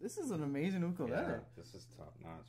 this is an amazing ukulele. Yeah, this is top notch.